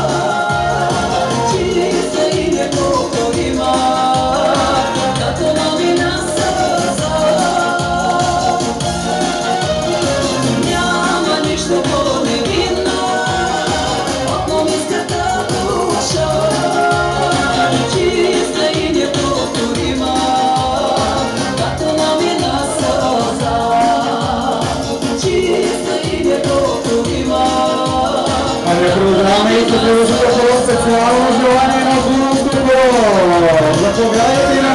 아 програми, які привезли вживання на на ринок.